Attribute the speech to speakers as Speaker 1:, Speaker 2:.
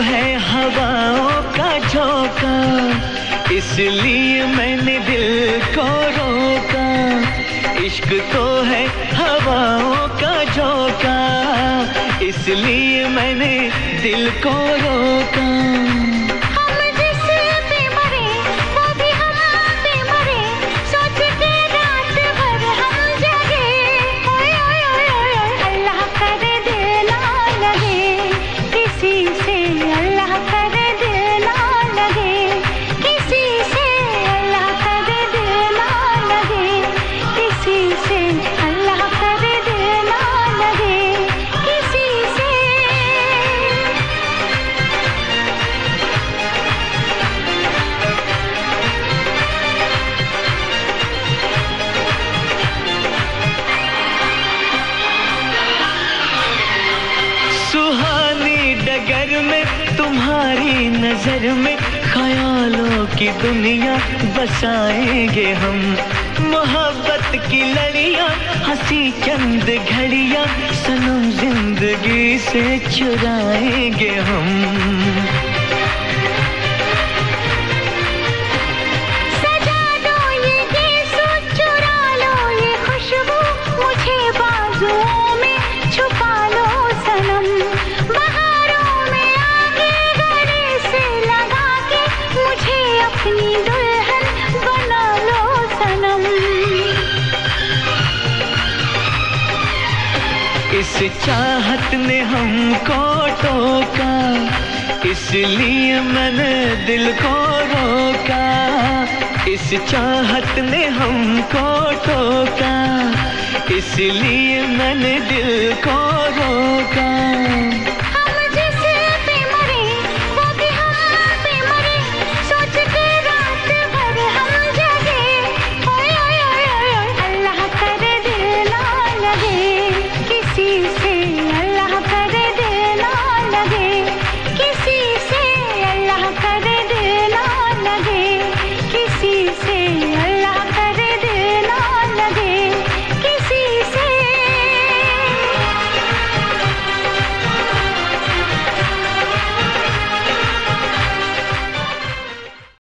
Speaker 1: है हवाओं का झोंका। इसलिए मैंने दिल को रोका। इश्क तो है हवाओं का झोंका। इसलिए मैंने दिल को रोका। तुम्हारी नज़र में ख्यालों की दुनिया बसाएँगे हम। मोहब्बत की लड़िया, हँसी चंद घड़िया, सनम ज़िंदगी से चुराएँगे हम। इस चाहत ने हमको टोका इसलिए मैंने दिल को रोका। इस चाहत ने हमको टोका इसलिए मैंने दिल को रोका।